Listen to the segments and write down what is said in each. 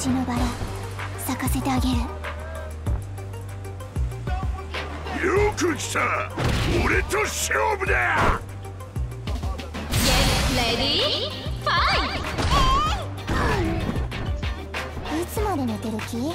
血のバラ咲かせてあげるよく来た俺と勝負だ Get ready, いつまで寝てる気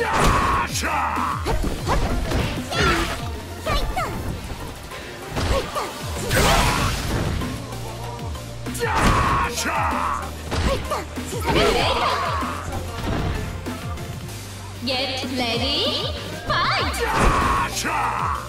Get ready, fight!